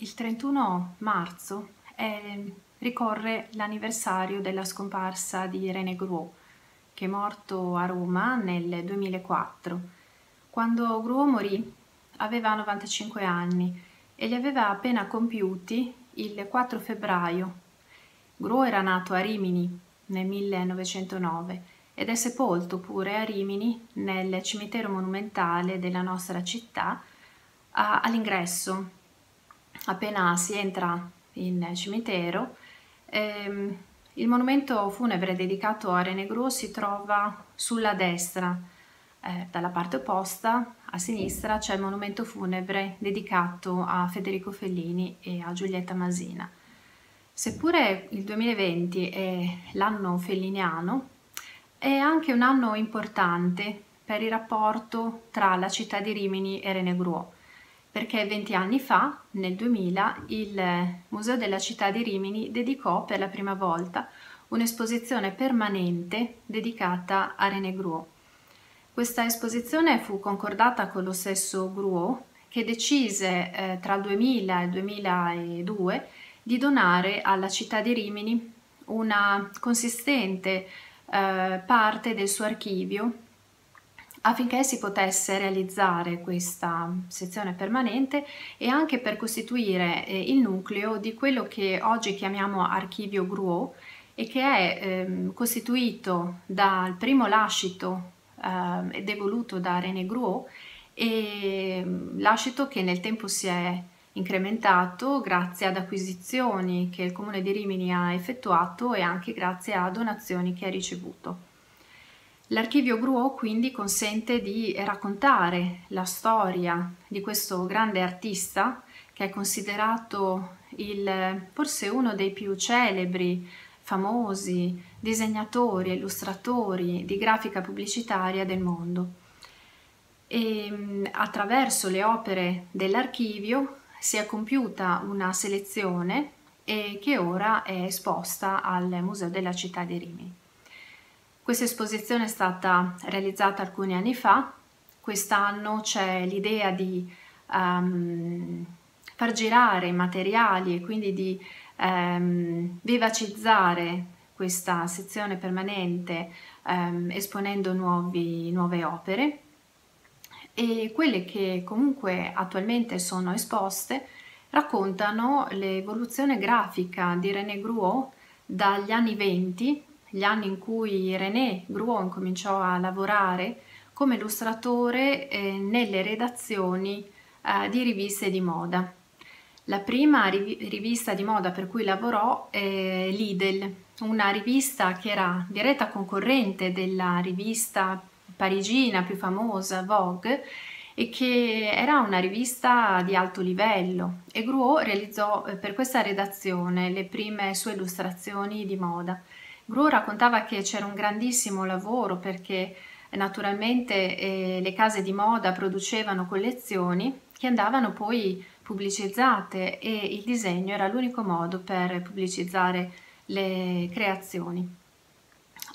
Il 31 marzo è, ricorre l'anniversario della scomparsa di René Gruot, che è morto a Roma nel 2004. Quando Gruot morì aveva 95 anni e li aveva appena compiuti il 4 febbraio. Gruot era nato a Rimini nel 1909 ed è sepolto pure a Rimini nel cimitero monumentale della nostra città all'ingresso appena si entra in cimitero, ehm, il monumento funebre dedicato a René Gros si trova sulla destra, eh, dalla parte opposta, a sinistra, c'è il monumento funebre dedicato a Federico Fellini e a Giulietta Masina. Seppure il 2020 è l'anno felliniano, è anche un anno importante per il rapporto tra la città di Rimini e René Gros perché 20 anni fa, nel 2000, il Museo della città di Rimini dedicò per la prima volta un'esposizione permanente dedicata a René Gruot. Questa esposizione fu concordata con lo stesso Gruot che decise eh, tra il 2000 e il 2002 di donare alla città di Rimini una consistente eh, parte del suo archivio affinché si potesse realizzare questa sezione permanente e anche per costituire eh, il nucleo di quello che oggi chiamiamo archivio Gruot e che è eh, costituito dal primo lascito eh, devoluto da René Gruot e mm, lascito che nel tempo si è incrementato grazie ad acquisizioni che il Comune di Rimini ha effettuato e anche grazie a donazioni che ha ricevuto. L'archivio Gruot quindi consente di raccontare la storia di questo grande artista che è considerato il, forse uno dei più celebri, famosi disegnatori, illustratori di grafica pubblicitaria del mondo. E attraverso le opere dell'archivio si è compiuta una selezione che ora è esposta al Museo della città di Rimini. Questa esposizione è stata realizzata alcuni anni fa, quest'anno c'è l'idea di um, far girare i materiali e quindi di um, vivacizzare questa sezione permanente um, esponendo nuovi, nuove opere. E quelle che comunque attualmente sono esposte raccontano l'evoluzione grafica di René Gruot dagli anni 20 gli anni in cui René Gruon incominciò a lavorare come illustratore eh, nelle redazioni eh, di riviste di moda. La prima riv- rivista di moda per cui lavorò è Lidl, una rivista che era diretta concorrente della rivista parigina più famosa Vogue e che era una rivista di alto livello e Gruot realizzò eh, per questa redazione le prime sue illustrazioni di moda. Gru raccontava che c'era un grandissimo lavoro perché naturalmente eh, le case di moda producevano collezioni che andavano poi pubblicizzate e il disegno era l'unico modo per pubblicizzare le creazioni.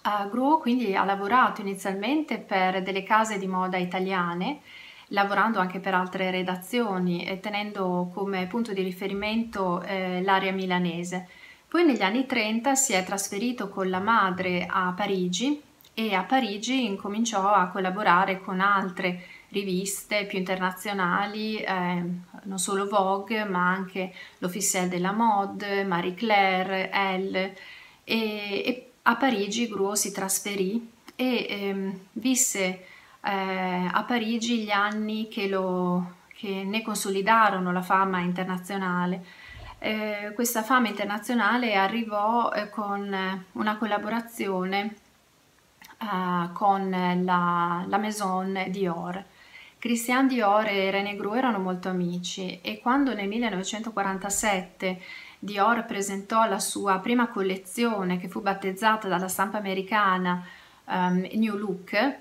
Uh, Gru quindi ha lavorato inizialmente per delle case di moda italiane, lavorando anche per altre redazioni e tenendo come punto di riferimento eh, l'area milanese. Poi negli anni 30 si è trasferito con la madre a Parigi e a Parigi incominciò a collaborare con altre riviste più internazionali, eh, non solo Vogue, ma anche l'Officiel de la Mode, Marie Claire, Elle. E, e a Parigi Gruo si trasferì e eh, visse eh, a Parigi gli anni che, lo, che ne consolidarono la fama internazionale eh, questa fama internazionale arrivò eh, con una collaborazione eh, con la, la, Maison Dior. Christian Dior e René Gru erano molto amici e quando nel 1947 Dior presentò la sua prima collezione che fu battezzata dalla stampa americana um, New Look,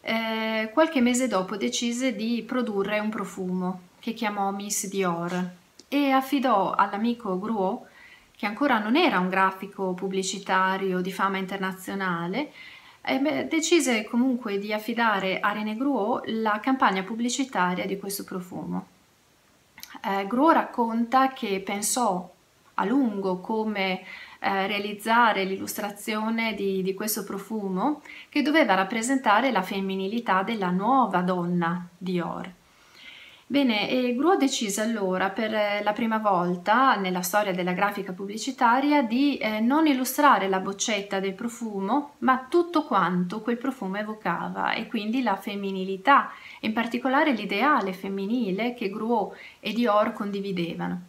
eh, qualche mese dopo decise di produrre un profumo che chiamò Miss Dior e affidò all'amico Gruot, che ancora non era un grafico pubblicitario di fama internazionale, beh, decise comunque di affidare a René Gruot la campagna pubblicitaria di questo profumo. eh, Gros racconta che pensò a lungo come eh, realizzare l'illustrazione di, di questo profumo che doveva rappresentare la femminilità della nuova donna Dior. Bene, Gros decise allora per eh, la prima volta nella storia della grafica pubblicitaria di eh, non illustrare la boccetta del profumo, ma tutto quanto quel profumo evocava e quindi la femminilità, in particolare l'ideale femminile che Gros e Dior condividevano.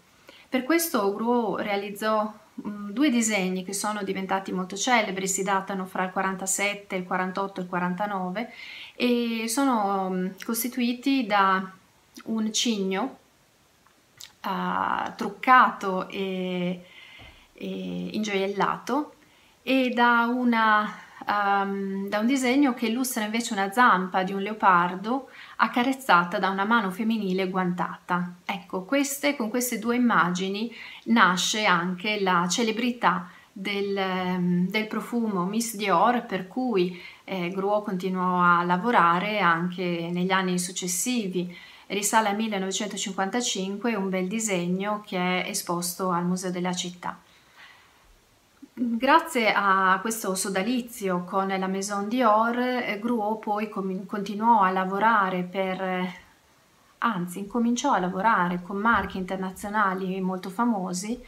Per questo Gros realizzò mh, mm, due disegni che sono diventati molto celebri, si datano fra il 47, il 48 e il 49 e sono mh, mm, costituiti da un cigno uh, truccato e, e, ingioiellato e da, una, um, da un disegno che illustra invece una zampa di un leopardo accarezzata da una mano femminile guantata. Ecco, queste, con queste due immagini nasce anche la celebrità del, ehm, del, profumo Miss Dior per cui eh, Gros continuò a lavorare anche negli anni successivi risale al 1955, un bel disegno che è esposto al Museo della Città. Grazie a questo sodalizio con la Maison Dior, eh, Gruot poi continuò a lavorare per, anzi incominciò a lavorare con marchi internazionali molto famosi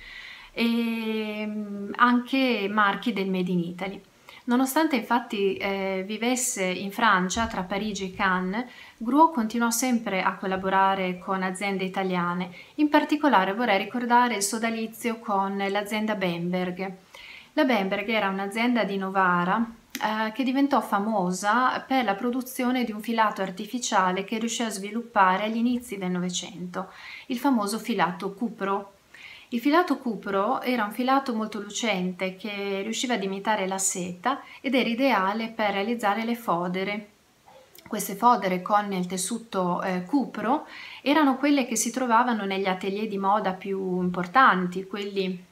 e mm, anche marchi del Made in Italy. Nonostante infatti eh, vivesse in Francia, tra Parigi e Cannes, Gruot continuò sempre a collaborare con aziende italiane. In particolare vorrei ricordare il sodalizio con l'azienda Bemberg. La Bemberg era un'azienda di Novara eh, che diventò famosa per la produzione di un filato artificiale che riuscì a sviluppare agli inizi del Novecento, il famoso filato Cupro il filato cupro era un filato molto lucente che riusciva ad imitare la seta ed era ideale per realizzare le fodere. Queste fodere con il tessuto eh, cupro erano quelle che si trovavano negli atelier di moda più importanti, quelli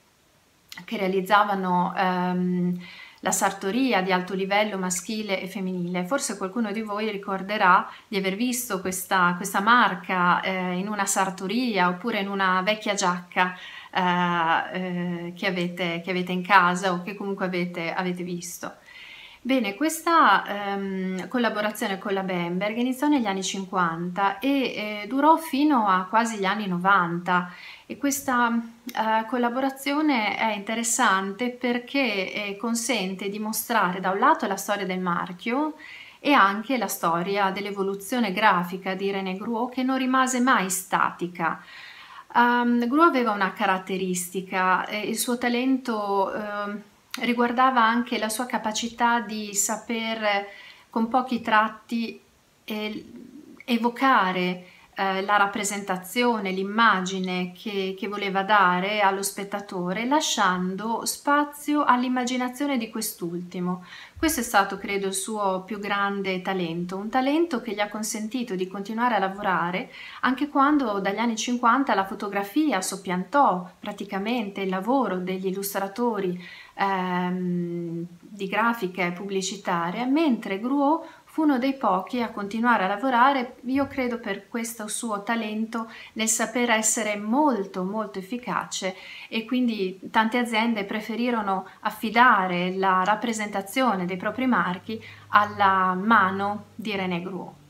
che realizzavano ehm, la sartoria di alto livello maschile e femminile. Forse qualcuno di voi ricorderà di aver visto questa, questa marca eh, in una sartoria oppure in una vecchia giacca eh, eh, che, avete, che, avete, in casa o che comunque avete, avete visto. Bene, questa ehm, collaborazione con la Bamberg iniziò negli anni 50 e eh, durò fino a quasi gli anni 90 e questa eh, collaborazione è interessante perché eh, consente di mostrare da un lato la storia del marchio e anche la storia dell'evoluzione grafica di René Gruot che non rimase mai statica. Um, Gru aveva una caratteristica, eh, il suo talento eh, riguardava anche la sua capacità di saper con pochi tratti eh, evocare eh, la rappresentazione, l'immagine che, che, voleva dare allo spettatore, lasciando spazio all'immaginazione di quest'ultimo. Questo è stato, credo, il suo più grande talento, un talento che gli ha consentito di continuare a lavorare anche quando dagli anni 50 la fotografia soppiantò praticamente il lavoro degli illustratori ehm, di grafiche pubblicitarie, mentre Gruot fu uno dei pochi a continuare a lavorare, io credo per questo suo talento nel saper essere molto molto efficace e quindi tante aziende preferirono affidare la rappresentazione dei propri marchi alla mano di René Gruot.